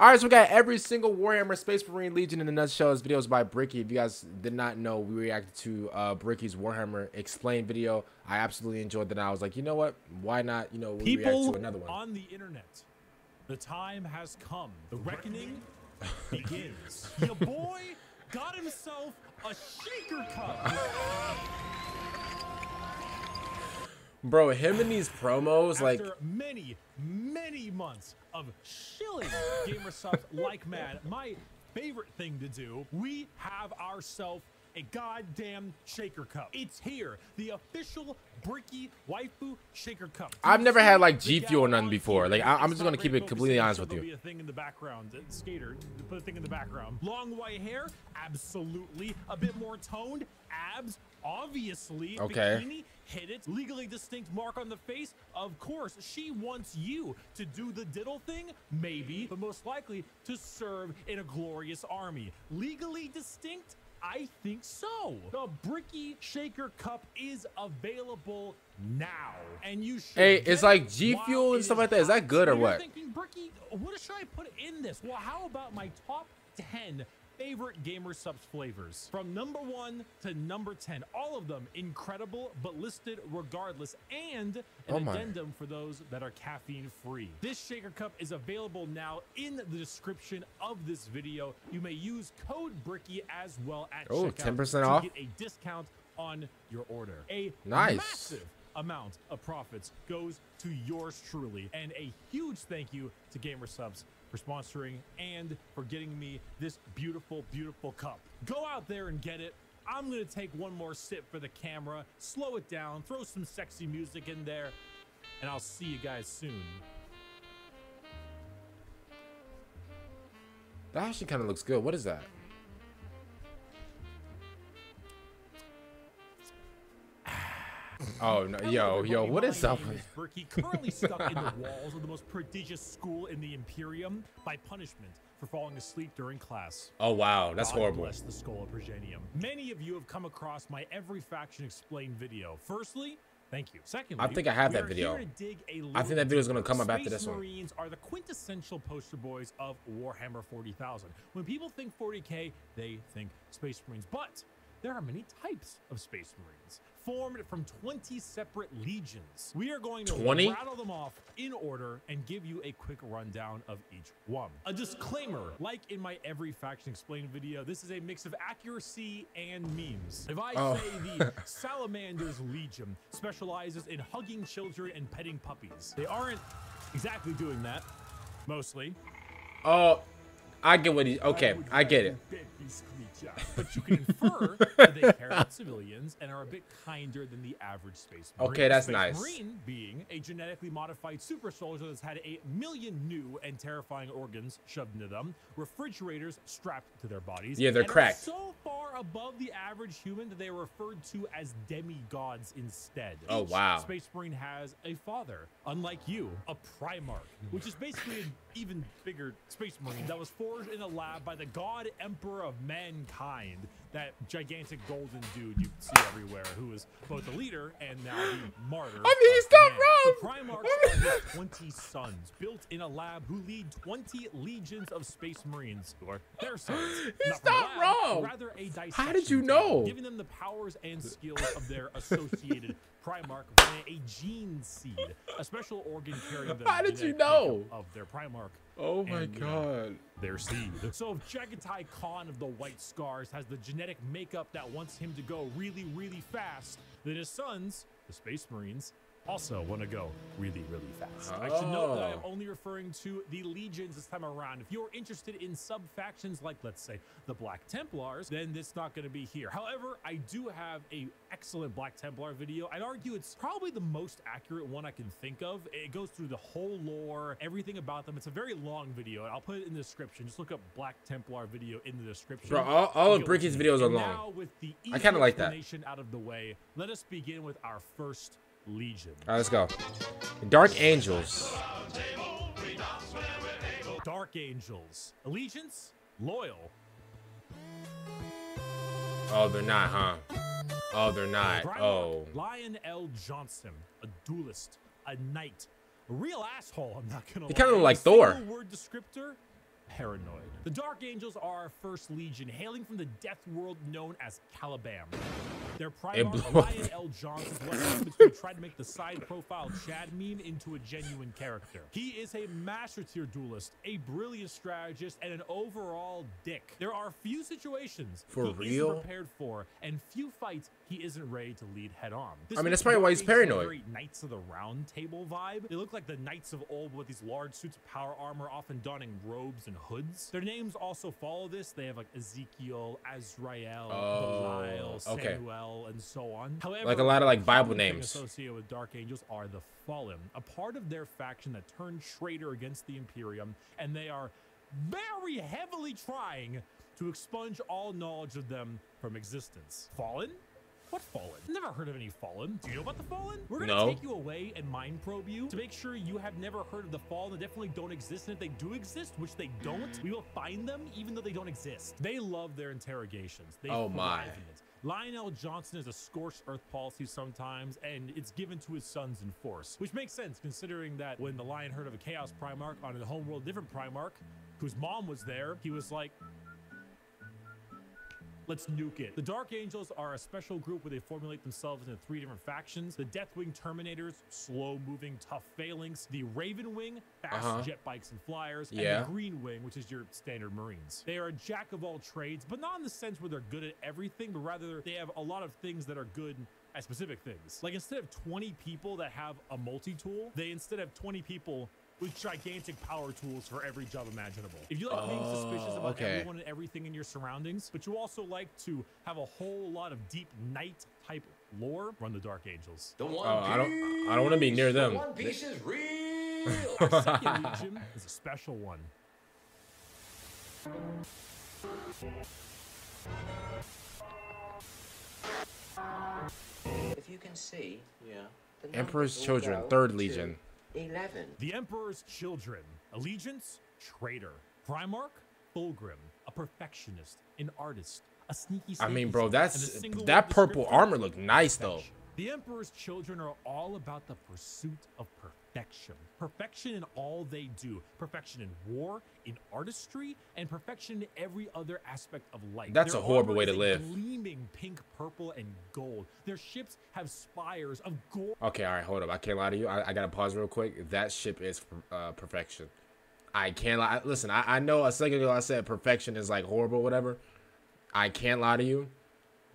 All right, so we got every single Warhammer Space Marine Legion in the nutshell. This video is by Bricky. If you guys did not know, we reacted to uh, Bricky's Warhammer Explain video. I absolutely enjoyed that. I was like, you know what? Why not? You know, we People react to another one. on the internet. The time has come. The reckoning begins. Your boy got himself a shaker cup. Bro, him in these promos, like, After many, many months of shilling GamerSupps like mad, my favorite thing to do, we have ourselves a goddamn shaker cup. It's here, the official Bricky Waifu Shaker Cup. I've never had, like, G Fuel gal none before. Like, I- I'm just gonna keep it completely honest with you. Be a thing in the background. Skater, put a thing in the background. Long white hair, absolutely. A bit more toned, abs, obviously. Okay. Bikini, hit it. Legally distinct mark on the face. Of course, she wants you to do the diddle thing, maybe, but most likely to serve in a glorious army. Legally distinct. I think so. The Bricky Shaker Cup is available now, and you should. Hey, it's like G Fuel and stuff like that. Is that good or what? Thinking, Bricky, what should I put in this? Well, how about my top ten favorite GamerSupps flavors from number one to number ten? All of them incredible, but listed regardless, and an Oh addendum for those that are caffeine free. This shaker cup is available now in the description of this video. You may use code Bricky as well at Oh, checkout 10% to off? get a discount on your order. A Nice. massive amount of profits goes to yours truly. And a huge thank you to GamerSupps for sponsoring and for getting me this beautiful, beautiful cup. Go out there and get it. I'm gonna take one more sip for the camera, slow it down, throw some sexy music in there, and I'll see you guys soon. That actually kind of looks good. What is that? Oh no, yo, yo, what is up? with- Bricky, currently stuck in the walls of the most prodigious school in the Imperium by punishment for falling asleep during class. Oh wow, that's God horrible. Bless the Schola Progenium. Many of you have come across my every faction explained video. Firstly, thank you. Secondly, I think I have that video. here to dig a I think that video is gonna come up after this one. Marines are the quintessential poster boys of Warhammer 40,000. When people think 40k, they think Space Marines, but there are many types of Space Marines, formed from 20 separate legions. We are going to 20? rattle them off in order and give you a quick rundown of each one. A disclaimer, like in my every faction explained video, this is a mix of accuracy and memes. If I Oh. say the Salamander's Legion specializes in hugging children and petting puppies, they aren't exactly doing that, mostly. Oh, I get what he. Okay, would I get it. like to bet this creature. But you can infer that they care about civilians and are a bit kinder than the average space marine. Okay, that's Space nice. Marine being a genetically modified super soldier that's had a million new and terrifying organs shoved into them, refrigerators strapped to their bodies. Yeah, they're cracked. so far above the average human that they are referred to as demigods instead. Oh, Each wow. Space Marine has a father, unlike you, a Primarch, which is basically an even bigger Space Marine that was forged in a lab by the God Emperor of mankind, that gigantic golden dude you see everywhere, who is both the leader and now the martyr. I mean, he's not man. wrong. The Primarchs are his 20 sons, built in a lab who lead 20 legions of Space Marines, who are their sons. He's a not lab, wrong. Rather a How did you know? Giving them the powers and skills of their associated Primarch via a gene seed, a special organ carrying the How did you know? of their Primarch. Oh my and, know, god. their seed. So if Jaghatai Khan of the White Scars has the genetic makeup that wants him to go really, really fast, then his sons, the Space Marines, also want to go really, really fast. I should note that I'm Oh. only referring to the legions this time around. If you're interested in sub factions like, let's say, the Black Templars, then it's not going to be here. However, I do have a excellent Black Templar video. I'd argue it's probably the most accurate one I can think of. It goes through the whole lore, everything about them. It's a very long video, and I'll put it in the description. Just look up Black Templar video in the description. Bro, all- all of You'll Bricky's see. videos are long. Now, with the I kinda like that. explanation out of the way, let us begin with our first legion. All right, let's go. Dark Angels. Dark Angels. Allegiance, loyal. Oh, they're not, huh? Oh, they're not. Oh. Lion L. Johnson, a duelist, a knight, a real asshole. I'm not gonna. He kinda like Thor. Word descriptor: paranoid. The Dark Angels are our first legion, hailing from the death world known as Caliban. Their Primarch. Ryan L. Johnson, what happened to try to make the side profile Chad meme into a genuine character. He is a master tier duelist, a brilliant strategist, and an overall dick. There are few situations For he real? isn't prepared for, and few fights he isn't ready to lead head on. This I mean, that's probably why he's Dark Angels a paranoid. Knights of the Round Table vibe. They look like the Knights of old with these large suits of power armor, often donning robes and hoods. Their names also follow this. They have like Ezekiel, Azrael, Oh, Belial, okay. Samuel, and so on. However, Like a lot of, like, Bible names. associated with Dark Angels are the Fallen, a part of their faction that turned traitor against the Imperium, and they are very heavily trying to expunge all knowledge of them from existence. Fallen? What Fallen? Never heard of any Fallen. Do you know about the Fallen? We're gonna No. take you away and mind probe you to make sure you have never heard of the Fallen. They definitely don't exist, and if they do exist, which they don't, we will find them even though they don't exist. They love their interrogations. They Oh, my. Lion El'Jonson is a scorched earth policy sometimes, and it's given to his sons in force, which makes sense considering that when the Lion heard of a Chaos Primarch on a homeworld different Primarch, whose mom was there, he was like, Let's nuke it. The Dark Angels are a special group where they formulate themselves into three different factions. The Deathwing Terminators, slow-moving, tough phalanx. The Raven Wing, fast Uh-huh. jet bikes and flyers. Yeah. And the Green Wing, which is your standard Marines. They are a jack of all trades, but not in the sense where they're good at everything, but rather they have a lot of things that are good at specific things. Like instead of 20 people that have a multi-tool, they instead have 20 people with gigantic power tools for every job imaginable. If you like being oh, suspicious Oh, about okay. everyone and everything in your surroundings, but you also like to have a whole lot of deep night type lore, run the Dark Angels. The One Oh, I don't- I don't wanna be near them. The them. One Piece is real. Our second legion is a special one. If you can see, yeah. Emperor's Children, Third to Legion. Eleven. The Emperor's Children. Allegiance, traitor. Primarch, Fulgrim, a perfectionist, an artist, a sneaky. I mean, bro, that's and a single that purple armor look nice though. The Emperor's children are all about the pursuit of perfection. Perfection in all they do. Perfection in war, in artistry, and perfection in every other aspect of life. That's Their a horrible way to live. Gleaming pink, purple, and gold. Their ships have spires of gold. Okay, all right, hold up. I can't lie to you. I, I gotta pause real quick. That ship is uh, perfection. I can't lie. Listen, I, I know a second ago I said perfection is like horrible, whatever. I can't lie to you.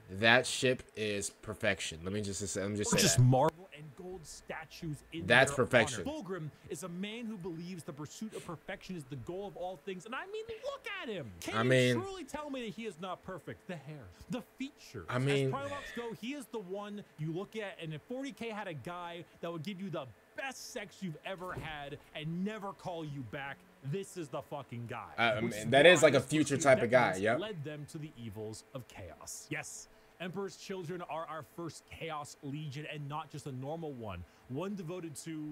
That ship is perfection. Let me just say, let me just say Just that. marble and gold statues in That's perfection. honor. Fulgrim is a man who believes the pursuit of perfection is the goal of all things, and I mean, look at him. Can I you mean- truly tell me that he is not perfect? The hair, the features. I mean- as Primarchs go, he is the one you look at, and if 40k had a guy that would give you the best sex you've ever had and never call you back. This is the fucking guy. Uh, that is like a future type of guy, yep. Led them to the evils of chaos. Yes, Emperor's children are our first Chaos Legion and not just a normal one. One devoted to,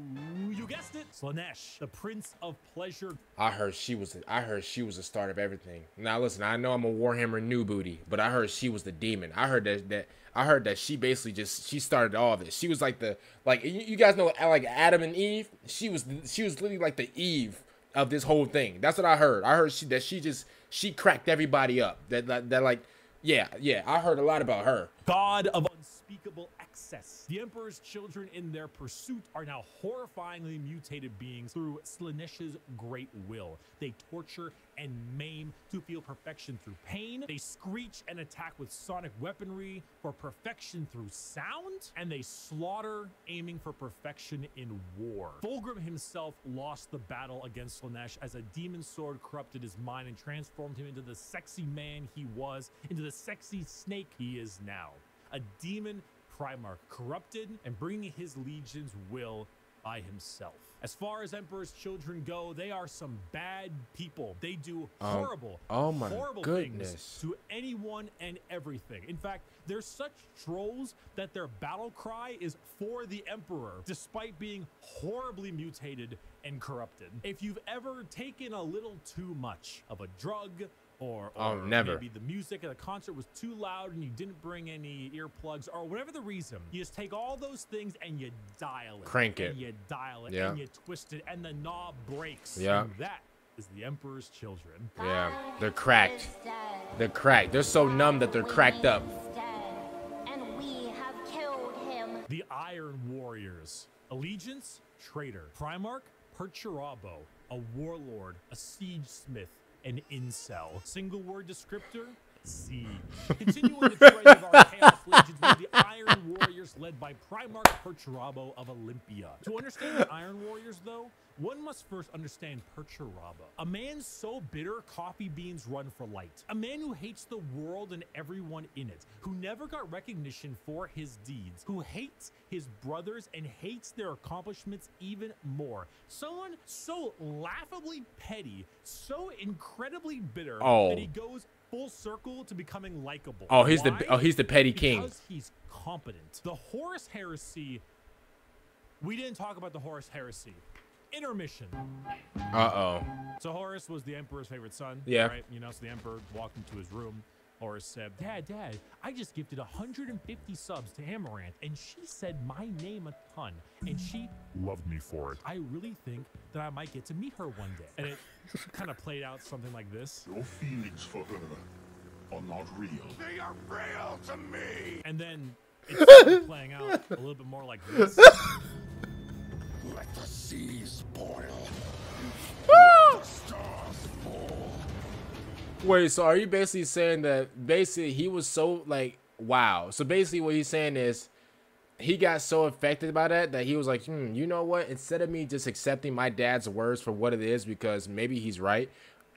you guessed it, Slaanesh, the Prince of Pleasure. I heard she was. The, I heard she was the start of everything. Now listen, I know I'm a Warhammer new booty, but I heard she was the demon. I heard that that I heard that she basically just she started all this. She was like the like you, you guys know like Adam and Eve. She was she was literally like the Eve of this whole thing. That's what I heard. I heard she that she just she cracked everybody up. That that, that like yeah yeah. I heard a lot about her. God of unspeakable excess. The Emperor's children in their pursuit are now horrifyingly mutated beings through Slaanesh's great will. They torture and maim to feel perfection through pain. They screech and attack with sonic weaponry for perfection through sound. And they slaughter, aiming for perfection in war. Fulgrim himself lost the battle against Slaanesh as a demon sword corrupted his mind and transformed him into the sexy man he was, into the sexy snake he is now a demon Primarch, corrupted and bringing his legion's will by himself. As far as Emperor's children go, they are some bad people. They do Um, horrible, oh my horrible goodness. things to anyone and everything. In fact, they're such trolls that their battle cry is for the Emperor, despite being horribly mutated and corrupted. If you've ever taken a little too much of a drug, or, Oh, never. maybe the music at the concert was too loud and you didn't bring any earplugs or whatever the reason. You just take all those things and you dial it. Crank and it. you dial it Yeah. and you twist it and the knob breaks. Yeah. And that is the Emperor's children. Yeah, they're cracked. They're cracked. They're so numb that they're cracked up. And we have killed him. The Iron Warriors. Allegiance, traitor. Primarch, Perturabo, a warlord, a siege smith, an incel. Single word descriptor, siege. Continuing the trend of our Chaos with the Iron Warriors led by Primarch Perturabo of Olympia. To understand the Iron Warriors, though, one must first understand Perturabo. A man so bitter coffee beans run for light. A man who hates the world and everyone in it, who never got recognition for his deeds, who hates his brothers and hates their accomplishments even more. Someone so laughably petty, so incredibly bitter Oh. that he goes full circle to becoming likable. Oh, he's the oh he's the petty king. Because he's competent. The Horus Heresy. We didn't talk about the Horus Heresy. Intermission. Uh oh. So Horus was the Emperor's favorite son. Yeah. Right. You know, so the Emperor walked into his room. Horus said, "Dad, Dad, I just gifted 150 subs to Amouranth, and she said my name a ton, and she loved me for it. I really think that I might get to meet her one day." And it kind of played out something like this. Your feelings for her are not real. They are real to me. And then it started playing out a little bit more like this. Let the seas boil. Fall. Wait, so are you basically saying that basically he was so like wow? So basically what he's saying is he got so affected by that that he was like, hmm, you know what? Instead of me just accepting my dad's words for what it is because maybe he's right,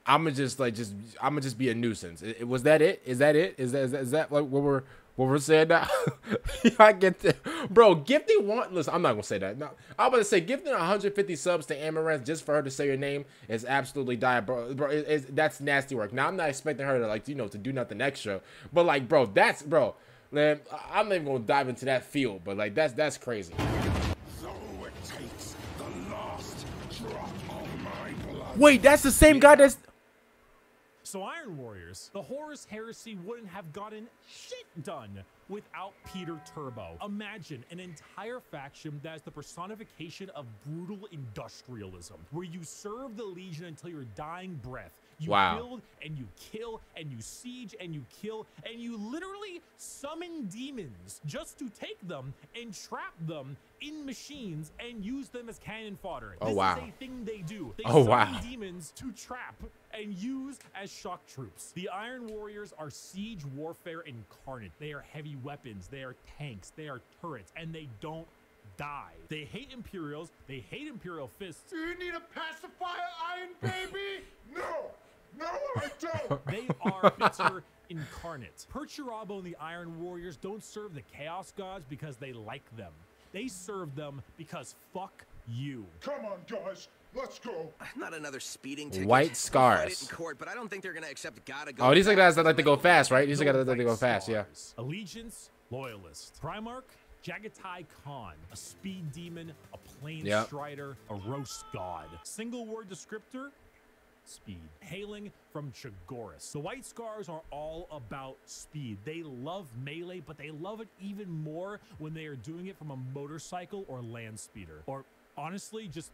I'm gonna just like just I'm gonna just be a nuisance. I- I- was that it? Is that it? Is that is that, is that like what we're what we're saying now? I get that, bro. Gifting one. Listen, I'm not gonna say that. No, I'm about to say gifting 150 subs to Amouranth just for her to say your name is absolutely diabolical. Bro, it- it's- that's nasty work. Now I'm not expecting her to like you know to do nothing extra, but like, bro, that's bro. Man, I- I'm not even gonna dive into that field, but like that's that's crazy. So it takes the last drop of my blood. Wait, that's the same guy that's. So Iron Warriors, the Horus Heresy wouldn't have gotten shit done without Peter Turbo. Imagine an entire faction that is the personification of brutal industrialism, where you serve the Legion until your dying breath. You Wow. build and you kill and you siege and you kill and you literally summon demons just to take them and trap them in machines and use them as cannon fodder. Oh, this wow. is a thing they do. They Oh, summon wow. demons to trap and use as shock troops. The Iron Warriors are siege warfare incarnate. They are heavy weapons, they are tanks, they are turrets, and they don't die. They hate Imperials, they hate Imperial fists. Do you need a pacifier, Iron Baby? No, no, I don't. They are bitter incarnate. Perturabo and the Iron Warriors don't serve the Chaos Gods because they like them. They serve them because fuck you. Come on, guys, let's go. Not another speeding ticket. White We'll fight scars. in court, but I don't think they're gonna accept gotta go. Oh, these are guys that like to go fast, right? These are guys that like to go fast, yeah. Allegiance, Loyalist. Primarch, Jaghatai Khan, a speed demon, a plane Yep. strider, a roast god. Single word descriptor, speed. Hailing from Chogoris. The White Scars are all about speed. They love melee, but they love it even more when they are doing it from a motorcycle or land speeder. Or honestly, just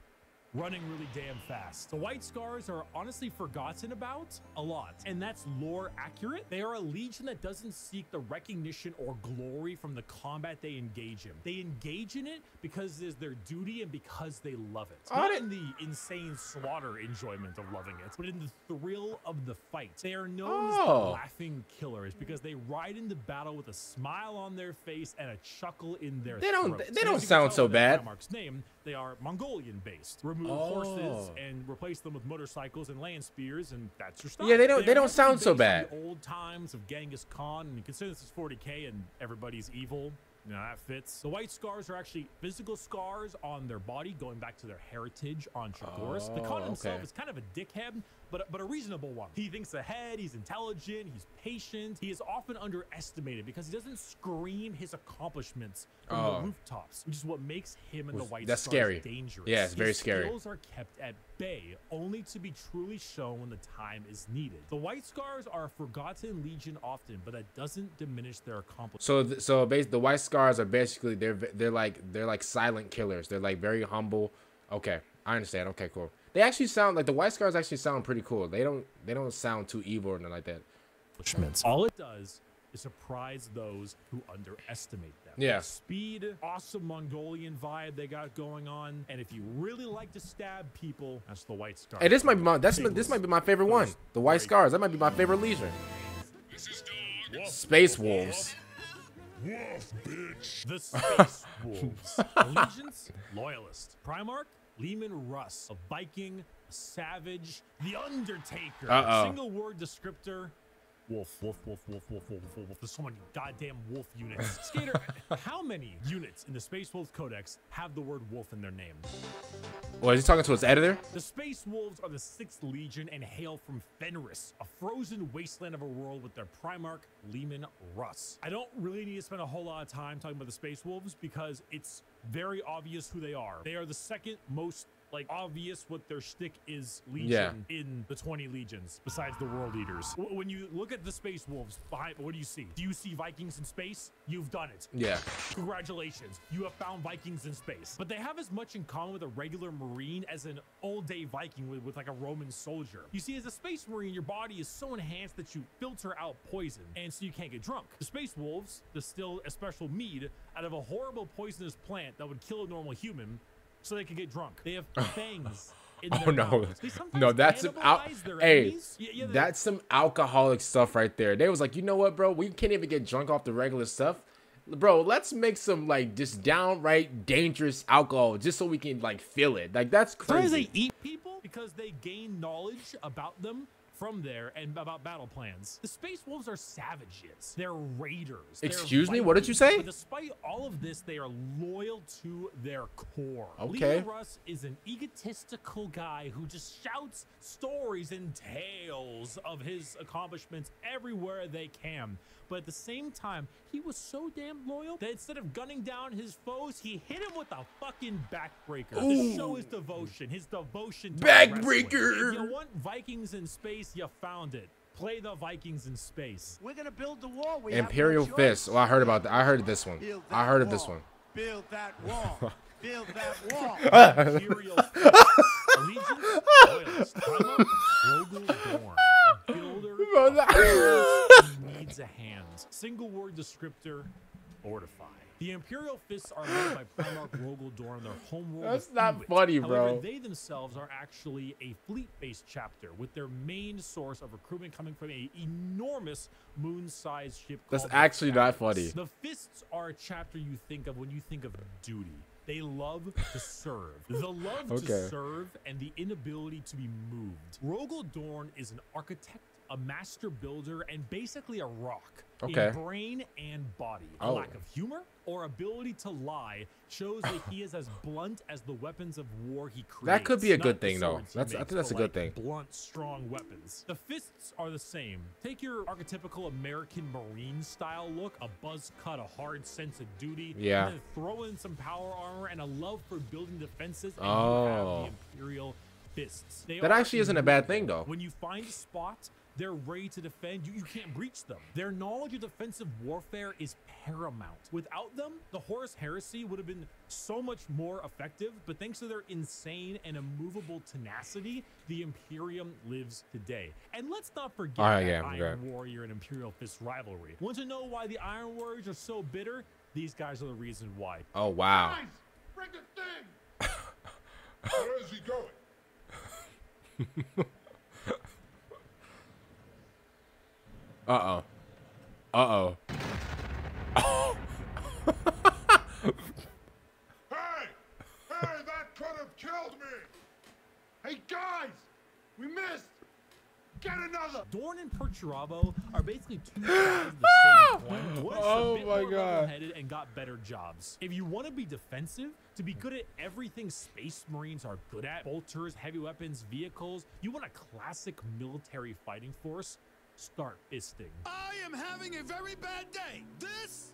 running really damn fast. The White Scars are honestly forgotten about a lot, and that's lore accurate. They are a legion that doesn't seek the recognition or glory from the combat they engage in. They engage in it because it is their duty and because they love it. Oh, Not in the insane slaughter enjoyment of loving it, but in the thrill of the fight. They are known as the Oh. laughing killers because they ride into battle with a smile on their face and a chuckle in their They don't- throats. they don't as you can sound so bad. Primarch's name, they are Mongolian based. Oh. horses and replace them with motorcycles and land spears, and that's your style. Yeah, they don't- they don't sound so bad. Old times of Genghis Khan, and consider this is 40k and everybody's evil. You know, that fits. The white scars are actually physical scars on their body, going back to their heritage on Chogoris. the Khan Oh, himself okay. is kind of a dickhead, but but a reasonable one. He thinks ahead. He's intelligent. He's patient. He is often underestimated because he doesn't scream his accomplishments from Oh. the rooftops, which is what makes him and the white that's Scars scary. dangerous. Yeah, it's very His scary. Skills are kept at bay, only to be truly shown when the time is needed. The White Scars are a forgotten legion often, but that doesn't diminish their accomplishments. So th- so bas- the white scars are basically they're they're like they're like silent killers. They're like very humble. Okay, I understand. Okay, cool. They actually sound like the White Scars actually sound pretty cool. They don't they don't sound too evil or nothing like that. accomplishments. All it does is surprise those who underestimate them. Yeah. The speed, awesome Mongolian vibe they got going on, and if you really like to stab people, that's the White Scars. Hey, this might be my that's my, this might be my favorite one. The White Scars. That might be my favorite Legion. Space Wolves. Wolf, bitch. The Space Wolves. Allegiance, Loyalist. Primarch, Leman Russ. A Viking, a Savage, The Undertaker. Uh-oh. Single word descriptor. Wolf, wolf, wolf, wolf, wolf, wolf, wolf, wolf. There's so many goddamn wolf units. Skater, how many units in the Space Wolves Codex have the word wolf in their name? Well, is he talking to his editor? The Space Wolves are the 6th Legion and hail from Fenris, a frozen wasteland of a world with their Primarch, Leman Russ. I don't really need to spend a whole lot of time talking about the Space Wolves because it's very obvious who they are. They are the second most like obvious what their shtick is legion in the 20 legions besides the world eaters. W- When you look at the space wolves behind, what do you see? Do you see Vikings in space? You've done it. Yeah. Congratulations, you have found Vikings in space. But they have as much in common with a regular Marine as an old day Viking with, with like a Roman soldier. You see, as a Space Marine, your body is so enhanced that you filter out poison, and so you can't get drunk. The Space Wolves distill a special mead out of a horrible poisonous plant that would kill a normal human so they could get drunk. They have fangs. Oh no, sometimes no, that's some their Hey. Yeah, yeah, that's some alcoholic stuff right there. They was like, you know what, bro? We can't even get drunk off the regular stuff, bro. Let's make some like just downright dangerous alcohol just so we can like feel it. Like that's Sometimes crazy. they eat people because they gain knowledge about them from there and about battle plans. The Space Wolves are savages. They're raiders. They're Excuse me? What did you say? But despite all of this, they are loyal to their core. Okay. Leo Russ is an egotistical guy who just shouts stories and tales of his accomplishments everywhere they can. But at the same time, he was so damn loyal that instead of gunning down his foes, he hit him with a fucking backbreaker to show his devotion, his devotion to. Backbreaker! If you want Vikings in space, you found it. Play the Vikings in space. We're gonna build the wall. We have no Imperial. Fist. Oh, I heard about that. I heard this one. I that heard of this one. Build that wall. build that wall. Imperial Allegiance, Loyalist, Primarch, Rogal Dorn, a builder Bro, that- who needs a hand. Single word descriptor, fortify. The Imperial Fists are led by Primarch Rogal Dorn, their homeworld. That's not funny, However, bro. they themselves are actually a fleet-based chapter, with their main source of recruitment coming from a enormous moon-sized ship. That's actually not funny. The Fists are a chapter you think of when you think of duty. They love to serve. The love Okay. to serve and the inability to be moved. Rogal Dorn is an architect, a master builder, and basically a rock. Okay. In brain and body. Oh. A lack of humor or ability to lie shows that he is as blunt as the weapons of war he creates. That could be a good thing, though. That's- I think that's a good like, thing. Blunt, strong weapons. The fists are the same. Take your archetypical American Marine style look, a buzz cut, a hard sense of duty, Yeah. throw in some power armor and a love for building defenses, and Oh. you have the oh. Imperial fists. They That actually isn't a bad thing, though. When you find a spot, they're ready to defend. You, you can't breach them. Their knowledge of defensive warfare is paramount. Without them, the Horus Heresy would have been so much more effective, but thanks to their insane and immovable tenacity, the Imperium lives today. And let's not forget All right, that yeah, Iron okay. Warrior and Imperial Fist rivalry. Want to know why the Iron Warriors are so bitter? These guys are the reason why. Oh wow. Guys, bring the thing. Where is he going? Uh oh. Uh oh. Hey! Hey, that could have killed me! Hey, guys! We missed! Get another! Dorn and Perturabo are basically two sides of the same coin. One's Oh a bit my more God. level-headed and got better jobs. If you want to be defensive, to be good at everything Space Marines are good at, bolters, heavy weapons, vehicles, you want a classic military fighting force, start fisting. I am having a very bad day. This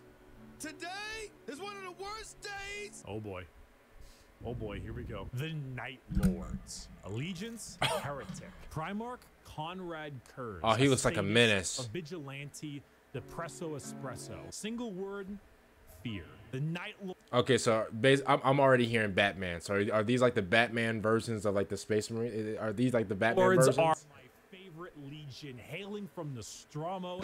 today is one of the worst days. Oh boy. Oh boy, here we go. The Night Lords. Allegiance, Heretic. Primarch, Konrad Curze. Oh, he looks like a menace. A vigilante, Depresso Espresso. Single word, fear. The Night Lord. Okay, so base, I'm, I'm already hearing Batman. So are, are these like the Batman versions of like the Space Marine? Are these like the Batman Lords versions? Favorite legion, hailing from Nostramo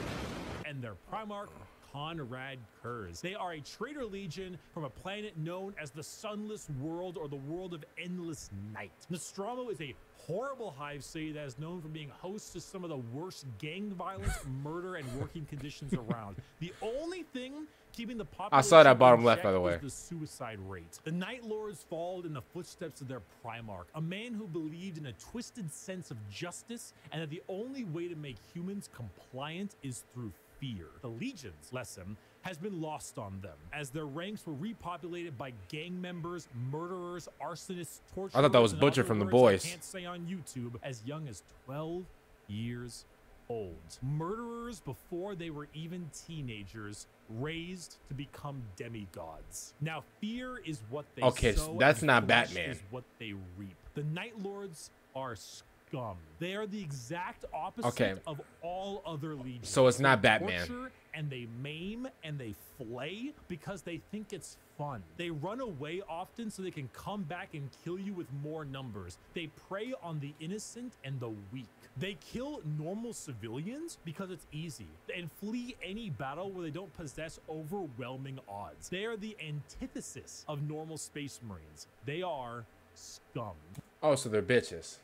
and their Primarch, Konrad Curze. They are a traitor legion from a planet known as the Sunless World or the World of Endless Night. Nostramo is a horrible hive city that is known for being host to some of the worst gang violence, murder, and working conditions around. The only thing keeping the I saw that bottom left, by the way. the suicide rate. The Night Lords followed in the footsteps of their Primarch, a man who believed in a twisted sense of justice and that the only way to make humans compliant is through fear. The Legion's lesson has been lost on them as their ranks were repopulated by gang members, murderers, arsonists, torturers. I thought that was Butcher from The words I Boys. can't say on YouTube as young as 12 years old. Murderers before they were even teenagers, raised to become demigods. Now, fear is what they Okay, sow, that's not Batman. Is what they reap. The Night Lords are scum. They are the exact opposite Okay. of all other legions. So it's not Batman. torture And they maim and they flay because they think it's fun. They run away often so they can come back and kill you with more numbers. They prey on the innocent and the weak. They kill normal civilians because it's easy and flee any battle where they don't possess overwhelming odds. They are the antithesis of normal space marines. They are scum. Oh, so they're bitches.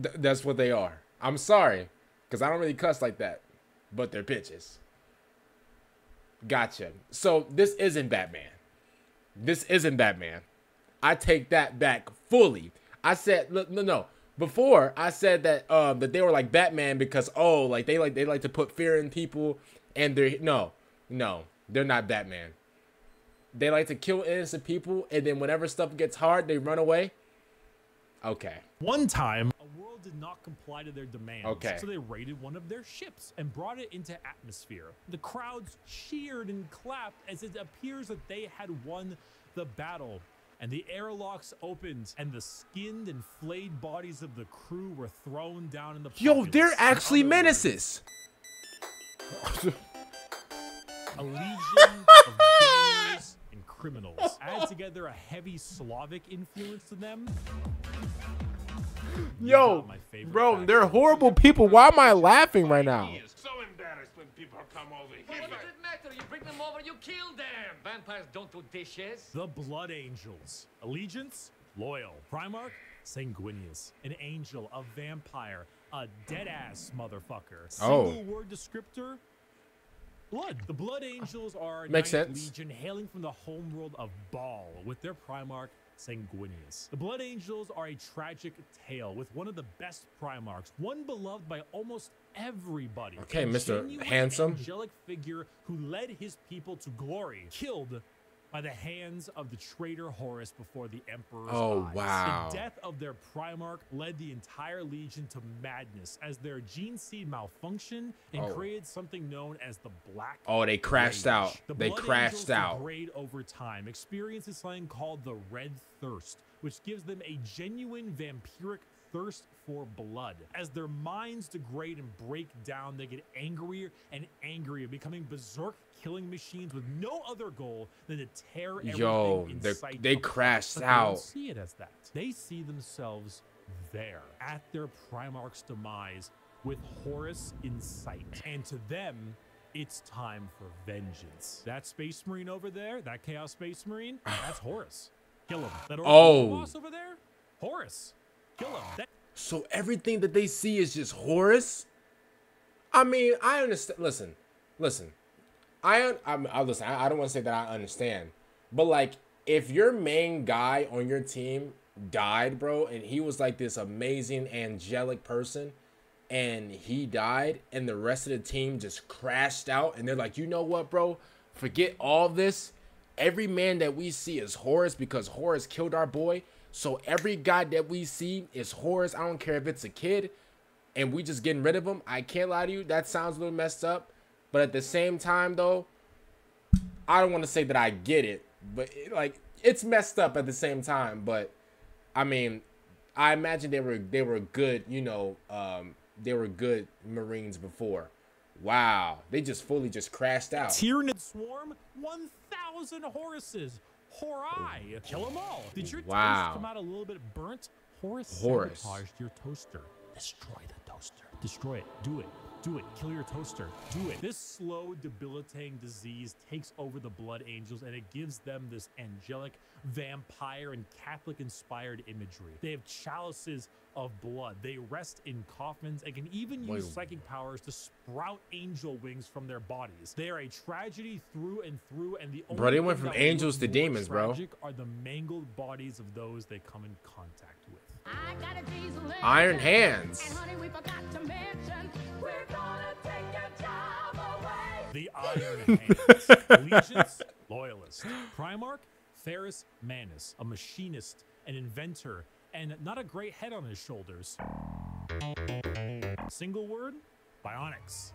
Th- that's what they are. I'm sorry, because I don't really cuss like that, but they're bitches. Gotcha. So this isn't Batman. This isn't Batman. I take that back fully. I said no, no. Before I said that um that they were like Batman because oh like they like they like to put fear in people and they're no no they're not Batman. They like to kill innocent people and then whenever stuff gets hard they run away. Okay. One time, a world did not comply to their demands. Okay. So they raided one of their ships and brought it into atmosphere. The crowds cheered and clapped as it appears that they had won the battle. And the airlocks opened, and the skinned and flayed bodies of the crew were thrown down in the Yo, they're actually menaces. a legion of and criminals. Add together a heavy Slavic influence to them. You Yo, my favorite bro, faction. they're horrible people. Why am I laughing right now? He is so embarrassed when people come over here. What does it matter? You bring them over, you kill them. Vampires don't do dishes. The Blood Angels. Allegiance, loyal. Primarch, Sanguinius. An angel, a vampire, a dead ass motherfucker. Oh. Single word descriptor. Blood. The Blood Angels are a Makes ninth sense. legion hailing from the homeworld of Baal with their Primarch Sanguinius. The Blood Angels are a tragic tale with one of the best Primarchs, one beloved by almost everybody. Okay, Mr. Handsome. angelic figure who led his people to glory, killed by the hands of the traitor Horus before the Emperor's Oh, eyes. wow. The death of their Primarch led the entire legion to madness as their gene seed malfunctioned and Oh. created something known as the Black Oh, they crashed Rage. out. The They Blood crashed out. degrade over time, experiencing something called the Red Thirst, which gives them a genuine vampiric thirst for blood. As their minds degrade and break down, they get angrier and angrier, becoming berserk killing machines with no other goal than to tear everything Yo, in sight they crashed But they out. see it as that. They see themselves there at their Primarch's demise with Horus in sight. And to them, it's time for vengeance. That Space Marine over there, that Chaos Space Marine, that's Horus. Kill him. That Oh. boss over there, Horus. Kill him. That So everything that they see is just Horus. I mean, I understand. Listen, listen. I I'm, I listen. I, I don't want to say that I understand, but like, if your main guy on your team died, bro, and he was like this amazing angelic person, and he died, and the rest of the team just crashed out, and they're like, you know what, bro? Forget all this. Every man that we see is Horus because Horus killed our boy. So every guy that we see is Horus. I don't care if it's a kid and we just getting rid of him. I can't lie to you. That sounds a little messed up. But at the same time, though, I don't want to say that I get it, but it, like it's messed up at the same time. But I mean, I imagine they were they were good. You know, um, they were good Marines before. Wow, they just fully just crashed out. Tyranid Swarm, 1,000 Horuses. Horai, kill them all. Did your Wow. toast come out a little bit burnt? Horus Horus. sabotaged your toaster. Destroy the toaster. Destroy it. Do it. Do it. Kill your toaster. Do it. This slow, debilitating disease takes over the Blood Angels and it gives them this angelic, vampire, and Catholic inspired imagery. They have chalices of blood. They rest in coffins and can even use Wait. psychic powers to sprout angel wings from their bodies. They are a tragedy through and through, and the only Bro, they went from angels to demons, bro. tragic Are the mangled bodies of those they come in contact with. I got a diesel Iron Hands. And honey, we forgot to mention, we're gonna take your job away. The Iron Hands, Legions, Loyalist, Primarch, Ferrus Manus, a machinist, an inventor, and not a great head on his shoulders. Single word, Bionics.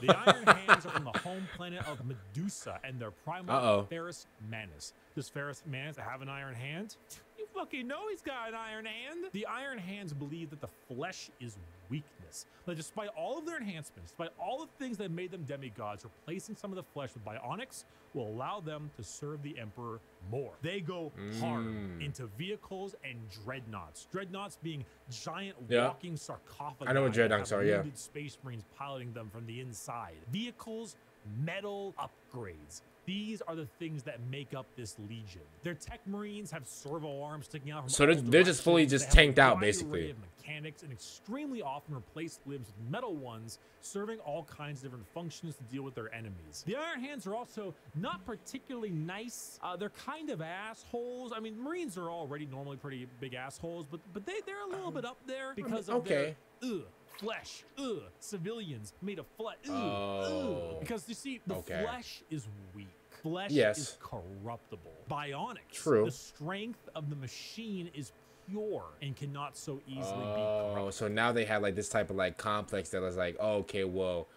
the Iron Hands are from the home planet of Medusa, and their Primarch, Uh-oh. Ferrus Manus. Does Ferrus Manus have an iron hand? You fucking know he's got an iron hand. The Iron Hands believe that the flesh is weakness. That despite all of their enhancements, despite all the things that made them demigods, replacing some of the flesh with bionics will allow them to serve the Emperor more. They go hard Mm. into vehicles and dreadnoughts. Dreadnoughts being giant Yeah. walking sarcophagi. I know what that dreadnoughts have are, yeah. wounded Space Marines piloting them from the inside. Vehicles, metal upgrades. These are the things that make up this legion. Their tech marines have servo arms sticking out from So they're- they're just fully just They have a tanked out, basically. of mechanics and extremely often replace limbs with metal ones, serving all kinds of different functions to deal with their enemies. The Iron Hands are also not particularly nice. Uh, they're kind of assholes. I mean, Marines are already normally pretty big assholes, but but they they're a little bit up there because of okay. their ugh flesh ugh civilians made of flesh ugh, Oh. ugh. because you see the Okay. flesh is weak. Flesh Yes. is corruptible. Bionics. True. The strength of the machine is pure and cannot so easily be Oh, corrupted. so now they have like this type of like complex that was like, oh, okay, well,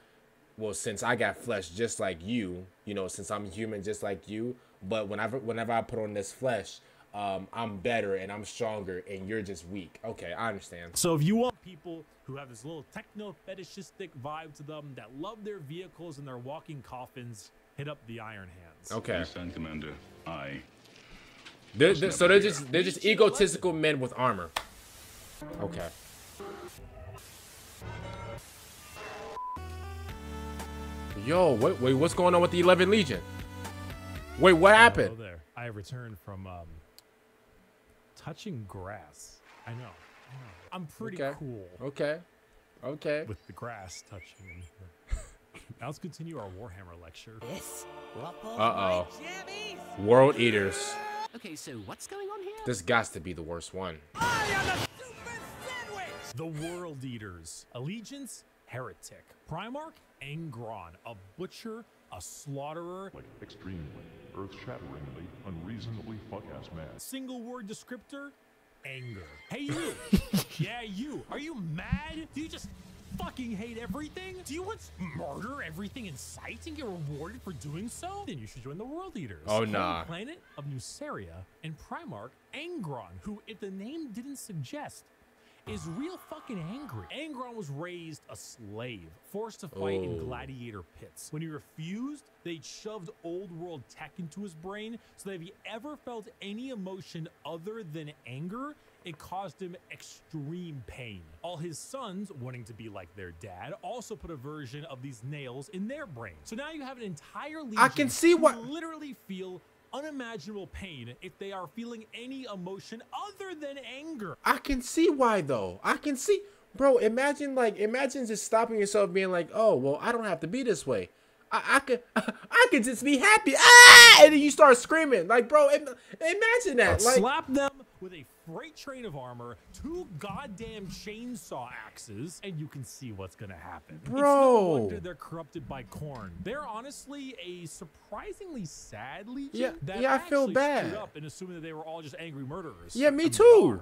well, since I got flesh just like you, you know, since I'm human just like you, but whenever whenever I put on this flesh, um, I'm better and I'm stronger, and you're just weak. Okay, I understand. So if you want people who have this little techno fetishistic vibe to them that love their vehicles and their walking coffins, hit up the Iron Hands. Okay, Understand, Commander. I. they're, they're- so they're just they're just egotistical men with armor. Okay. Yo, wait, wait, what's going on with the 11 Legion? Wait, what happened? Hello there. I returned from um, touching grass. I know. I know. I'm pretty Okay. cool Okay. Okay. with the grass touching. now let's continue our Warhammer lecture. Yes. Uh oh. World Eaters. Okay, so what's going on here? This got to be the worst one. The World Eaters. Allegiance, Heretic. Primarch, Angron. A butcher, a slaughterer. Like extremely, earth-shatteringly, unreasonably fuck-ass mad. Single word descriptor, anger. Hey you! yeah, you. Are you mad? Do you just fucking hate everything? Do you want to murder everything in sight and get rewarded for doing so? Then you should join the World Eaters. Oh, Home nah. Planet of Nuceria and Primarch Angron, who, if the name didn't suggest, is real fucking angry. Angron was raised a slave, forced to fight in Oh. gladiator pits. When he refused, they shoved old world tech into his brain so that if he ever felt any emotion other than anger, it caused him extreme pain. All his sons, wanting to be like their dad, also put a version of these nails in their brain. So now you have an entire legion I can see what- literally feel unimaginable pain if they are feeling any emotion other than anger. I can see why though. I can see, bro. Imagine like, imagine just stopping yourself, being like, "Oh, well, I don't have to be this way. I, I could, I could just be happy." Ah! And then you start screaming, like, bro. Im- imagine that. Like, Slap them with a freight train of armor, two goddamn chainsaw axes, and you can see what's gonna happen. Bro, It's no wonder they're corrupted by Khorne. They're honestly a surprisingly sad legion. Yeah, that yeah, I feel bad. Up in assuming that they were all just angry murderers. Yeah, me I mean, they too.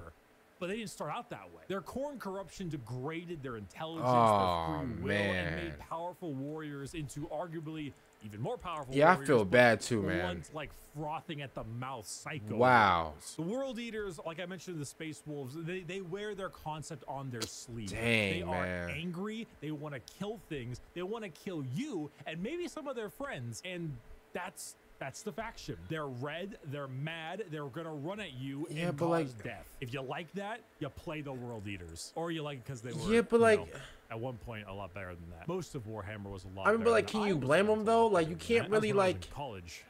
But they didn't start out that way. Their Khorne corruption degraded their intelligence, Aw, their free will, and made powerful warriors into arguably even more powerful. Yeah, I feel bad too, man. Like frothing at the mouth, psycho. Wow. The world eaters, like I mentioned, the space wolves, they, they wear their concept on their sleeve. Dang, they are angry. They want to kill things. They want to kill you and maybe some of their friends. And that's that's the faction. They're red. They're mad. They're gonna run at you Yeah, and but, cause like- death. If you like that, you play the world eaters, or you like it because they were. Yeah, but, like- know, at one point a lot better than that. Most of Warhammer was a lot. I mean, but like, can you blame them though? Like, you can't really when I was in like. college.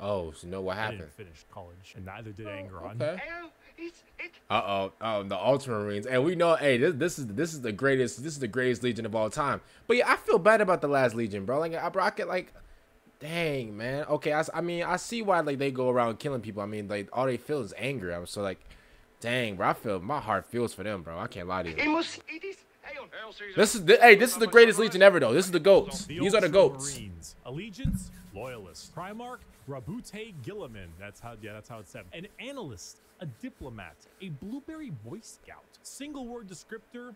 Oh, so know what I happened? didn't finish college, and neither did Angron. Okay. Hell, it's, it's Uh oh, um, the Ultramarines, and we know, hey, this, this is this is the greatest, this is the greatest Legion of all time. But yeah, I feel bad about the last Legion, bro. Like, I, bro, I get like, dang, man. Okay, I, I mean, I see why like they go around killing people. I mean, like all they feel is anger. I'm so like, dang, bro. I feel my heart feels for them, bro. I can't lie to you. it must, it is. This is the, hey, this is the greatest Legion ever, though. This is the goats. These are the goats. Allegiance, Loyalist. Primarch, Roboute Guilliman. That's how, yeah, that's how it's said. An analyst, a diplomat, a blueberry boy scout. Single word descriptor,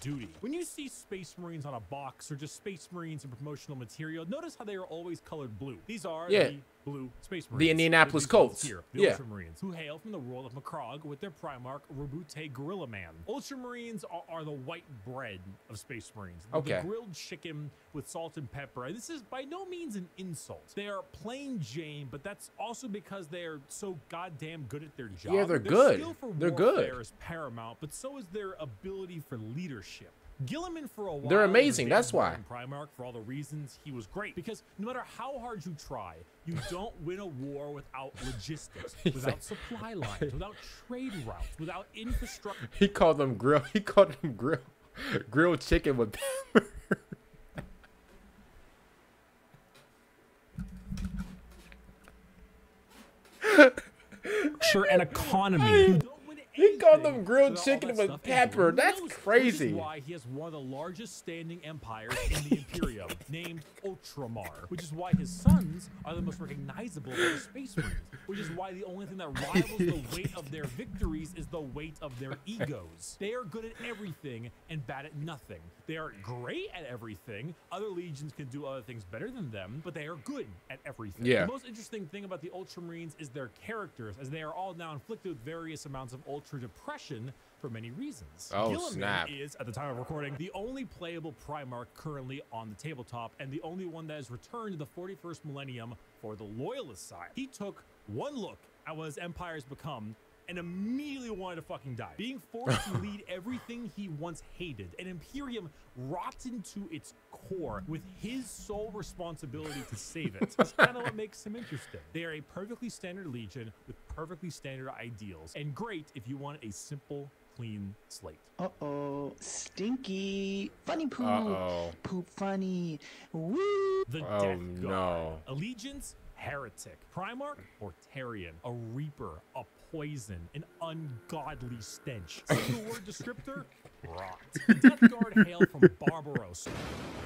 duty. When you see Space Marines on a box or just Space Marines in promotional material, notice how they are always colored blue. These are Yeah. the blue Space Marines. The Indianapolis Colts. Here, the Yeah. Ultramarines, who hail from the world of Macragge with their Primarch, Roboute Gorilla Man. Ultramarines are, are the white bread of Space Marines. Okay. The grilled chicken with salt and pepper. And this is by no means an insult. They are plain Jane, but that's also because they are so goddamn good at their job. Yeah, they're Their good. skill for They're good. is paramount, but so is their ability for leadership. Guilliman for a while. They're amazing, that's why. Bond Primarch for all the reasons he was great. Because no matter how hard you try, you don't win a war without logistics, without supply lines, without trade routes, without infrastructure. He called them grill. He called them grill, grilled chicken with pepper. Sure, an economy. You don't win He called them grilled chicken that with pepper. That's crazy. is why he has one of the largest standing empires in the Imperium, named Ultramar, which is why his sons are the most recognizable of the Space Marines, which is why the only thing that rivals the weight of their victories is the weight of their egos. They are good at everything and bad at nothing. They are great at everything. Other legions can do other things better than them, but they are good at everything. Yeah. The most interesting thing about the Ultramarines is their characters, as they are all now inflicted with various amounts of ultra depression for many reasons. Oh, Guilliman snap. is, at the time of recording, the only playable Primarch currently on the tabletop, and the only one that has returned to the 41st millennium for the Loyalist side. He took one look at what his empire has become and immediately wanted to fucking die. Being forced to lead everything he once hated, an Imperium rotten to its core, with his sole responsibility to save it. That's kind of what makes him interesting. They are a perfectly standard legion with perfectly standard ideals, and great if you want a simple, clean slate. Uh oh, stinky, funny poop, Uh-oh. poop funny, woo. The Oh, Death no. Guard. Allegiance, Heretic. Primarch, Mortarion. A Reaper, a Poison, an ungodly stench. Single word descriptor, rot. The Death Guard hail from Barbarossa,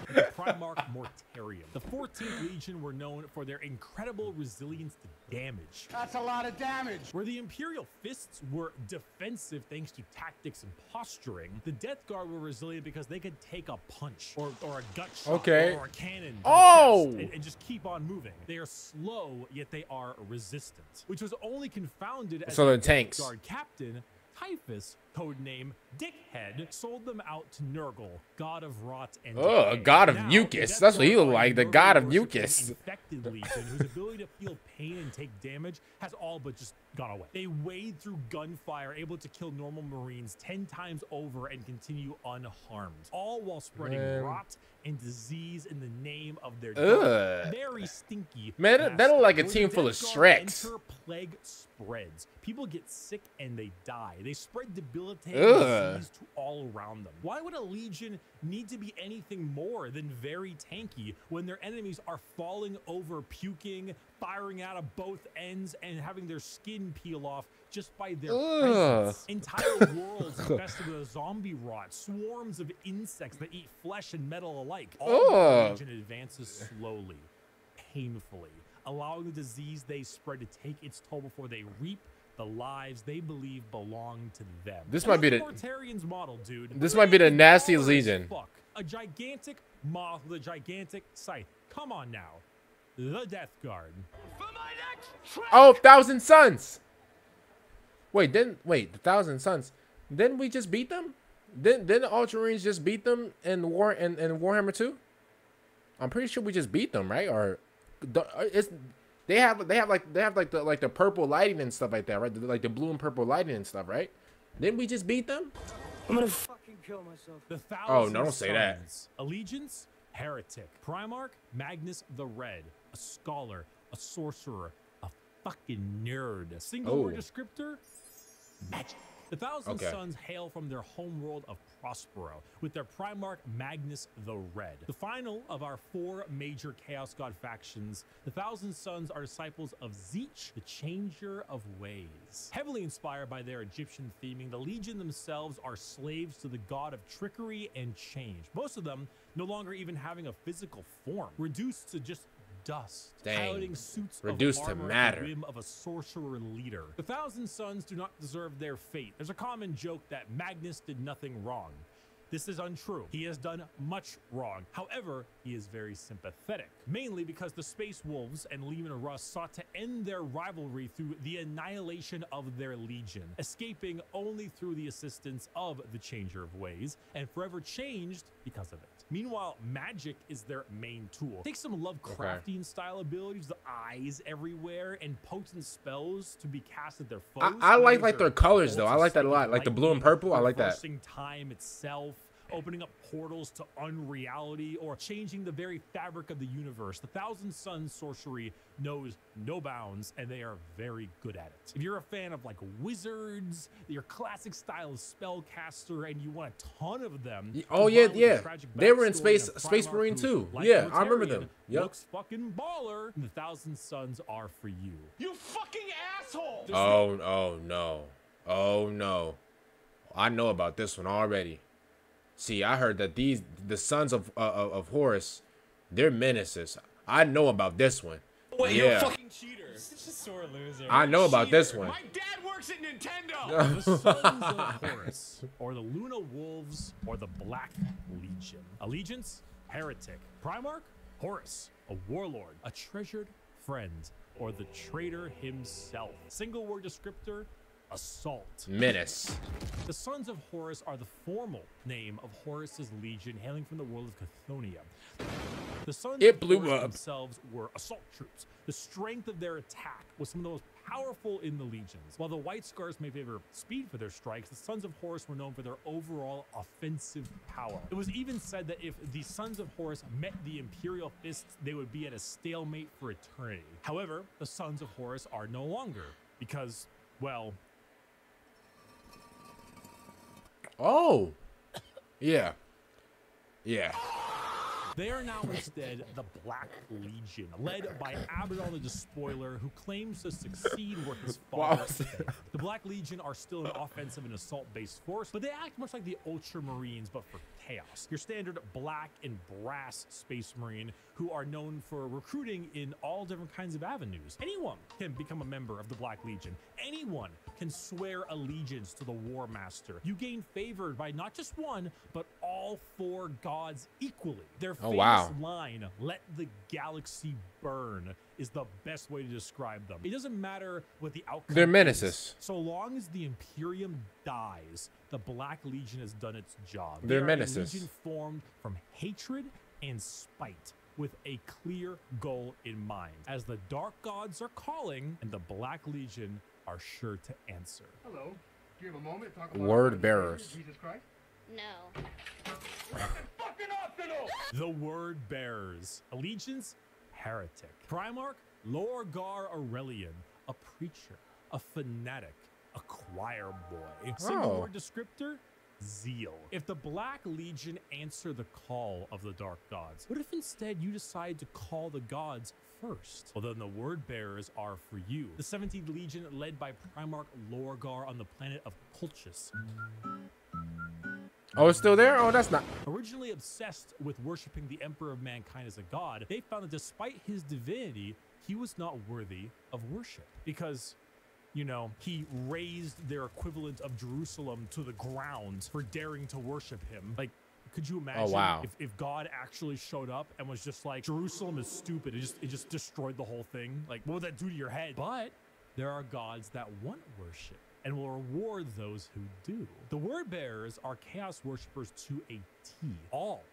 and The Primarch Mortarion. The 14th Legion were known for their incredible resilience to damage. That's a lot of damage. Where the Imperial Fists were defensive thanks to tactics and posturing, the Death Guard were resilient because they could take a punch or, or a gut shot Okay. or a cannon Oh! and, and just keep on moving. They are slow, yet they are resistant, which was only confounded as So the Death tanks. Guard captain Typhus, codename Dickhead, sold them out to Nurgle, god of rot and decay. god of Now, mucus. That's what he looked like, the Nurgle god of mucus. infected legion whose ability to feel pain and take damage has all but just gone away. They wade through gunfire, able to kill normal Marines 10 times over and continue unharmed, all while spreading Man. rot and disease in the name of their very stinky. Man, that- that look like a team full of Shreks. enter, plague spreads. People get sick and they die. They spread debilitating Ugh. disease to all around them. Why would a legion need to be anything more than very tanky when their enemies are falling over, puking, firing out of both ends, and having their skin peel off just by their Ugh. presence? Entire worlds infested with a zombie rot, swarms of insects that eat flesh and metal alike. All the legion advances slowly, painfully, allowing the disease they spread to take its toll before they reap the lives they believe belong to them. This And might be the- Mortarion's model, dude. This might be the Freaking nastiest legion. Fuck. A gigantic moth with a gigantic scythe. Come on now. The Death Guard. Oh, Thousand Sons. Wait, then wait, the Thousand Sons. Didn't we just beat them? Didn't didn't the Ultramarines just beat them in War in, in Warhammer 2? I'm pretty sure we just beat them, right? Or the, uh, it's they have they have like they have like the like the purple lighting and stuff like that, right? The- Like the blue and purple lighting and stuff, right? Didn't we just beat them? I'm gonna fucking kill myself. The Thousand Oh, no, don't say that. Allegiance, Heretic. Primarch, Magnus the Red. A scholar, a sorcerer, a fucking nerd. A single word Oh. descriptor, magic. The Thousand Okay. Sons hail from their homeworld of Prospero, with their Primarch Magnus the Red. The final of our four major Chaos God factions, the Thousand Sons are disciples of Tzeentch, the Changer of Ways. Heavily inspired by their Egyptian theming, the Legion themselves are slaves to the god of trickery and change. Most of them no longer even having a physical form, reduced to just dust, Dang. suits Reduced to matter. whim of a sorcerer leader. The Thousand Sons do not deserve their fate. There's a common joke that Magnus did nothing wrong. This is untrue. He has done much wrong. However, he is very sympathetic, mainly because the Space Wolves and Leman Russ sought to end their rivalry through the annihilation of their legion, escaping only through the assistance of the Changer of Ways, and forever changed because of it. Meanwhile, magic is their main tool. Take some Lovecraftian style abilities, the eyes everywhere, and potent spells to be cast at their foes. I, I like like their colors though. I like that a lot. Like the blue and purple. I like that. time itself, opening up portals to unreality, or changing the very fabric of the universe. The Thousand Sons sorcery knows no bounds, and they are very good at it. If you're a fan of like wizards, your classic style of spellcaster, and you want a ton of them, oh, yeah, combined the yeah. They were in Space- Space Marine who, too. like Yeah, I remember them. Yep. Looks fucking baller. The Thousand Sons are for you. You fucking asshole! Oh, oh no. Oh no. I know about this one already. See, I heard that these the sons of uh, of of Horus, they're menaces. I know about this one. Wait, you're a yeah. fucking cheater. Such a sore loser. I know about this one. My dad works at Nintendo. the Sons of Horus, or the Luna Wolves, or the Black Legion. Allegiance, Heretic. Primarch, Horus, a warlord, a treasured friend, or the traitor himself. Single word descriptor, assault. Menace. The Sons of Horus are the formal name of Horus's legion hailing from the world of Cthonia. The Sons It of Horus up. themselves were assault troops. The strength of their attack was some of the most powerful in the legions. While the White Scars may favor speed for their strikes, the Sons of Horus were known for their overall offensive power. It was even said that if the Sons of Horus met the Imperial Fists, they would be at a stalemate for eternity. However, the Sons of Horus are no longer because, well, Oh. Yeah. Yeah. They are now instead the Black Legion, led by Abaddon the Despoiler, who claims to succeed where his father failed. The Black Legion are still an offensive and assault-based force, but they act much like the Ultramarines, but for chaos. Your standard black and brass Space Marine, who are known for recruiting in all different kinds of avenues. Anyone can become a member of the Black Legion. Anyone can swear allegiance to the War Master. You gain favor by not just one, but all four gods equally. Their Oh, famous wow. line, let the galaxy burn, is the best way to describe them. It doesn't matter what the outcome They're is. menaces. So long as the Imperium dies, the Black Legion has done its job. They're They menaces. A legion formed from hatred and spite. With a clear goal in mind, as the Dark Gods are calling, and the Black Legion are sure to answer. Hello. Do you have a moment to talk about Word bearers. Jesus Christ? No. Fucking optional! The word bearers. Allegiance, heretic. Primarch, Lorgar Aurelian, a preacher, a fanatic, a choir boy. Single Oh. word descriptor, zeal. If the Black Legion answer the call of the Dark Gods, what if instead you decide to call the gods first? Well, then the word bearers are for you. The 17th Legion, led by Primarch Lorgar on the planet of Colchis, Oh, it's still there? Oh, that's not. Originally obsessed with worshiping the Emperor of Mankind as a god, they found that despite his divinity, he was not worthy of worship because, you know, he raised their equivalent of Jerusalem to the ground for daring to worship him. Like, Could you imagine oh, wow. if, if God actually showed up and was just like, Jerusalem is stupid. It just it just destroyed the whole thing. Like, what would that do to your head? But there are gods that want worship and will reward those who do. The word bearers are chaos worshippers to a T. All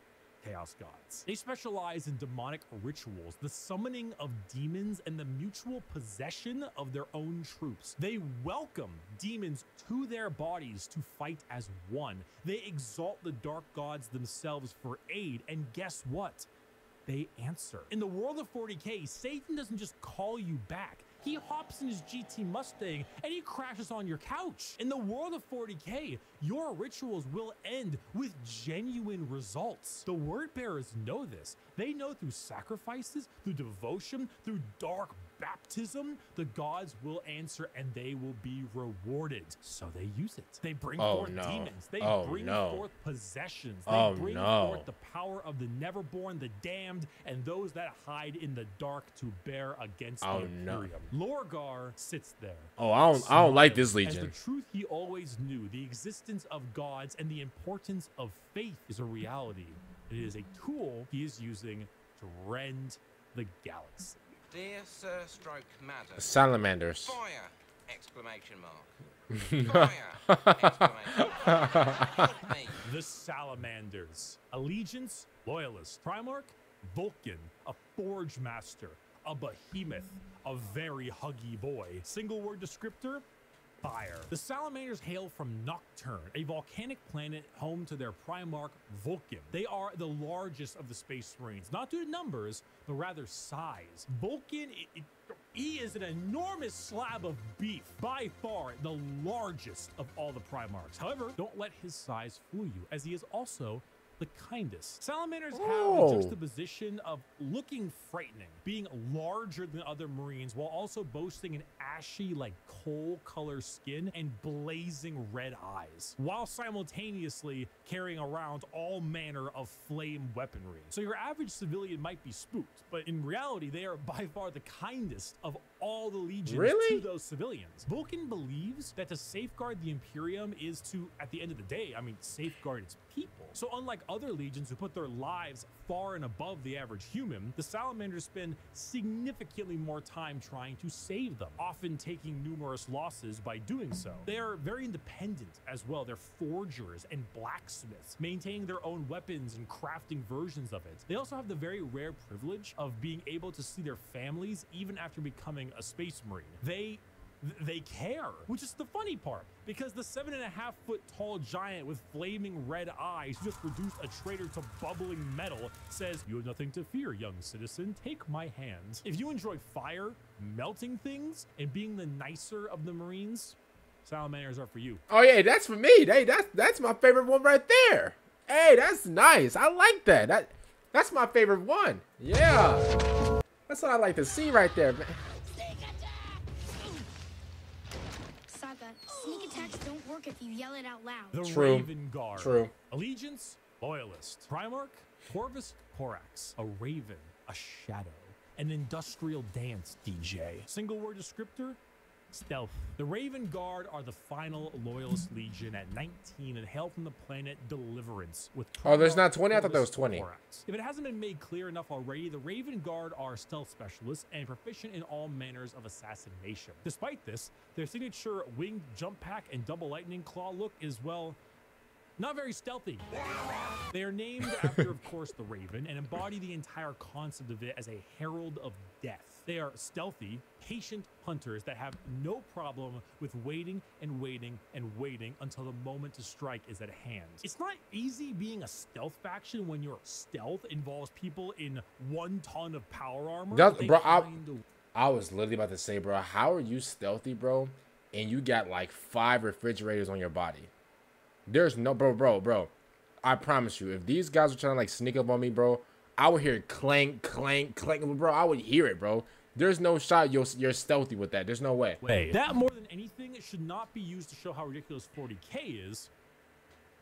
chaos gods. They specialize in demonic rituals, the summoning of demons, and the mutual possession of their own troops. They welcome demons to their bodies to fight as one. They exalt the dark gods themselves for aid, and guess what? They answer. In the world of 40k, Satan doesn't just call you back. He hops in his GT Mustang and he crashes on your couch. In the world of 40k, your rituals will end with genuine results. The word bearers know this. They know through sacrifices, through devotion, through dark baptism, the gods will answer and they will be rewarded. So they use it. They bring Oh, forth no. demons. They Oh, bring no. forth possessions. They Oh, bring no. forth the power of the neverborn, the damned, and those that hide in the dark to bear against Oh, the no. Imperium. Lorgar sits there. Oh, I don't- I don't like this legion. As the truth he always knew, the existence of gods and the importance of faith is a reality. It is a tool he is using to rend the galaxy. Dear Sir Stroke Madam. Salamanders. Fire! Exclamation mark. Fire! Exclamation mark. The Salamanders. Allegiance, Loyalist. Primarch, Vulcan. A Forge Master. A Behemoth. A very huggy boy. Single word descriptor, fire. The Salamanders hail from Nocturne, a volcanic planet home to their Primarch Vulcan. They are the largest of the Space Marines, not due to numbers, but rather size. Vulcan, i- i- he is an enormous slab of beef, by far the largest of all the Primarchs. However, don't let his size fool you, as he is also the kindest. Salamanders have Oh. the juxtaposition of looking frightening, being larger than other Marines, while also boasting an ashy, like coal color skin and blazing red eyes, while simultaneously carrying around all manner of flame weaponry. So your average civilian might be spooked, but in reality, they are by far the kindest of all the legions Really? to those civilians. Vulcan believes that to safeguard the Imperium is to, at the end of the day, I mean, safeguard its people. So unlike other legions who put their lives far and above the average human, the Salamanders spend significantly more time trying to save them, often taking numerous losses by doing so. They are very independent as well. They're forgers and blacksmiths, maintaining their own weapons and crafting versions of it. They also have the very rare privilege of being able to see their families even after becoming a space marine. They th- they care, which is the funny part, because the seven and a half foot tall giant with flaming red eyes who just reduced a traitor to bubbling metal says, You have nothing to fear, young citizen. Take my hand. If you enjoy fire, melting things, and being the nicer of the Marines, salamanders are for you. Oh yeah, that's for me. Hey, that's that's my favorite one right there. Hey, that's nice. I like that. That that's my favorite one. Yeah. That's what I like to see right there, man. Attacks don't work if you yell it out loud. The True. Raven Guard. True. Allegiance, Loyalist. Primarch, Corvus Corax. A Raven, a Shadow. An industrial dance DJ. Single word descriptor, stealth. The Raven Guard are the final Loyalist Legion at 19 and hail from the planet Deliverance. With Oh, there's not 20? I thought that was 20. Corax. If it hasn't been made clear enough already, the Raven Guard are stealth specialists and proficient in all manners of assassination. Despite this, their signature winged jump pack and double lightning claw look is, well, not very stealthy. They are named after, of course, the Raven and embody the entire concept of it as a herald of death. They are stealthy, patient hunters that have no problem with waiting and waiting and waiting until the moment to strike is at hand. It's not easy being a stealth faction when your stealth involves people in one ton of power armor. Bro, I, find was literally about to say, bro, how are you stealthy, bro? And you got like five refrigerators on your body. There's no, bro, bro, bro. I promise you, if these guys were trying to like sneak up on me, bro, I would hear clank, clank, clank, bro. I would hear it, bro. There's no shot you're you're stealthy with that. There's no way. way. That more than anything should not be used to show how ridiculous 40k is.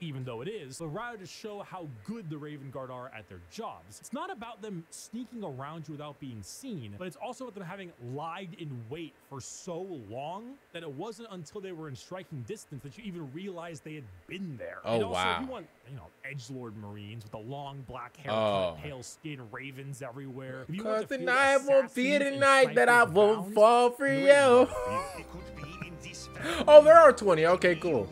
Even though it is, but rather to show how good the Raven Guard are at their jobs. It's not about them sneaking around you without being seen, but it's also about them having lied in wait for so long that it wasn't until they were in striking distance that you even realized they had been there. Oh, and also, wow. If you want, you know, edgelord Marines with the long black hair, Oh. pale skin, ravens everywhere. If you Cause the night won't be assassins the night that I won't fall for the Raven you. Guard are you. Oh, there are 20. Okay, cool.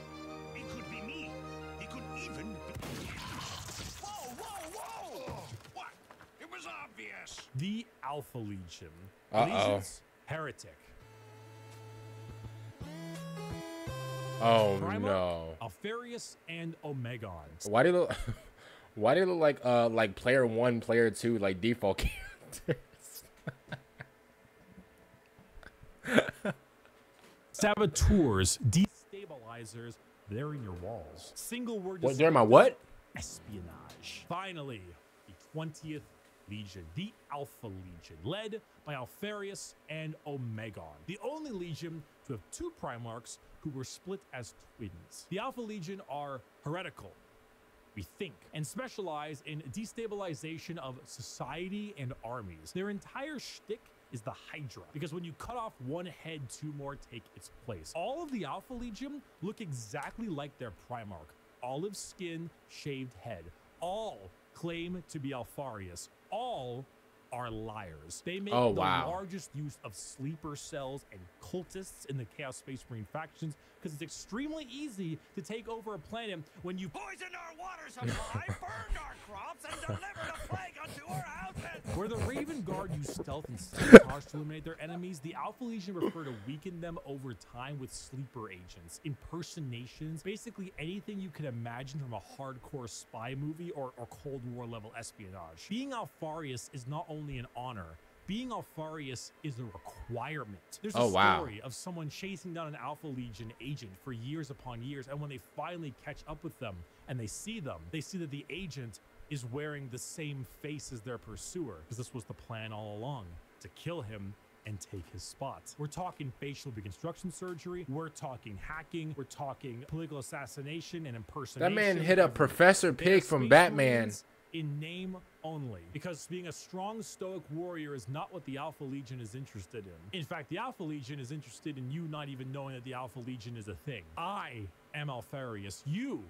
The Alpha Legion. Allegiance, Heretic. Oh Primarch, no. Alpharius, and Omegon. Why do look? Why do you look like uh like player one, player two, like default characters? Saboteurs, destabilizers, they're in your walls. Single word. What? They're in my what? Espionage. Finally, the 20th Legion, the Alpha Legion, led by Alpharius and Omegon. The only Legion to have two Primarchs who were split as twins. The Alpha Legion are heretical, we think, and specialize in destabilization of society and armies. Their entire shtick is the Hydra, because when you cut off one head, two more take its place. All of the Alpha Legion look exactly like their Primarch olive skin, shaved head. All claim to be Alpharius. All are liars. They make Oh, the wow. largest use of sleeper cells and cultists in the Chaos Space Marine factions because it's extremely easy to take over a planet when you Poisoned our water supply, burned our crops, and delivered a plague unto our houses. Where the Raven Guard use stealth and sabotage to eliminate their enemies, the Alpha Legion prefer to weaken them over time with sleeper agents, impersonations, basically anything you could imagine from a hardcore spy movie or, or Cold War level espionage. Being Alpharius is not only an honor, being Alpharius is a requirement. There's a Oh, wow. story of someone chasing down an Alpha Legion agent for years upon years, and when they finally catch up with them and they see them, they see that the agent is wearing the same face as their pursuer, because this was the plan all along to kill him and take his spot. We're talking facial reconstruction surgery, we're talking hacking, we're talking political assassination and impersonation. That man hit up Professor Pig from Batman. In name only because being a strong stoic warrior is not what the alpha legion is interested in in fact the alpha legion is interested in you not even knowing that the alpha legion is a thing i am alpharius you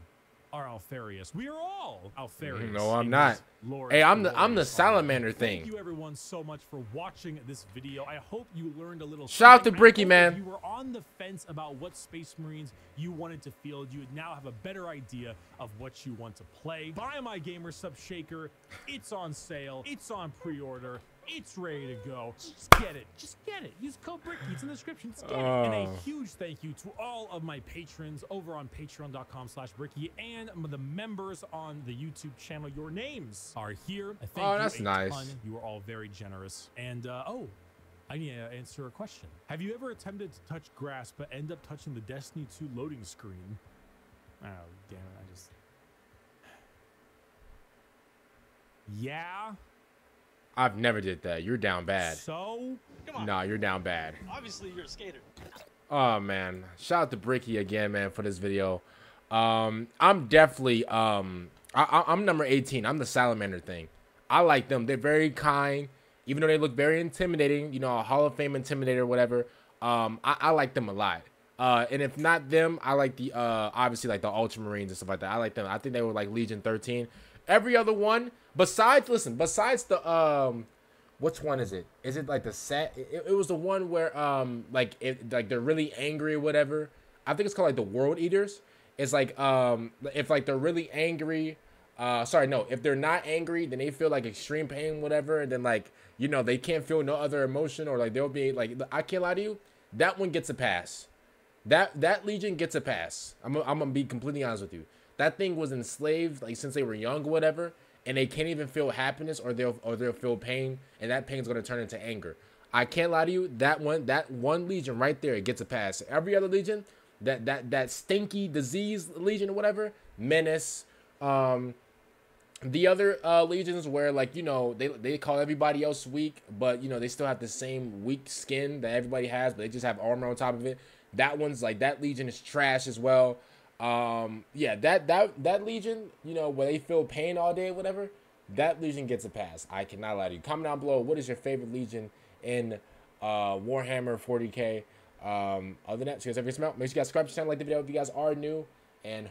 are alpharius we are all alpharius No, I'm not. Lord Hey, I'm the I'm the salamander Thank you everyone so much for watching this video. I hope you learned a little. Shout out to Bricky, man. If you were on the fence about what Space Marines you wanted to field, you would now have a better idea of what you want to play. Buy my GamerSupps shaker. It's on sale. It's on pre-order. It's ready to go. Just get it. Just get it. Use code Bricky. It's in the description. Just get it. And a Oh. huge thank you to all of my patrons over on patreon.com slash Bricky and the members on the YouTube channel. Your names are here. I thank Oh, that's nice. ton. You are all very generous. And uh, oh, I need to answer a question. Have you ever attempted to touch grass but end up touching the Destiny 2 loading screen? Oh, damn it. I just. Yeah. I've never did that. You're down bad. So? Nah, you're down bad. Obviously, you're a skater. Oh man, shout out to Bricky again, man, for this video. Um, I'm definitely um, I, I, I'm number 18. I'm the salamander thing. I like them. They're very kind, even though they look very intimidating. You know, a Hall of Fame intimidator, or whatever. Um, I, I like them a lot. Uh, and if not them, I like the uh, obviously like the Ultramarines and stuff like that. I like them. I think they were like Legion 13. Every other one besides, listen, besides the um, which one is it? Is it like the set? It, it was the one where um like it like they're really angry or whatever. I think it's called like the World Eaters. It's like um if like they're really angry. Uh, sorry, no. If they're not angry, then they feel like extreme pain, whatever. And then like you know they can't feel no other emotion or like they'll be like I can't lie to you. That one gets a pass. That that legion gets a pass. I'm I'm gonna be completely honest with you. That thing was enslaved like since they were young or whatever, and they can't even feel happiness or they'll or they'll feel pain, and that pain's gonna turn into anger. I can't lie to you. That one that one legion right there it gets a pass. Every other legion, that that that stinky disease legion or whatever, menace, um, the other uh, legions where like you know they they call everybody else weak, but you know they still have the same weak skin that everybody has, but they just have armor on top of it. That one's like that legion is trash as well. Um, yeah, that that that Legion, you know, where they feel pain all day, whatever, that Legion gets a pass. I cannot lie to you. Comment down below. What is your favorite Legion in uh, Warhammer 40k? Um, other than that, so you guys have your smell. Make sure you guys subscribe to the channel, like the video if you guys are new, and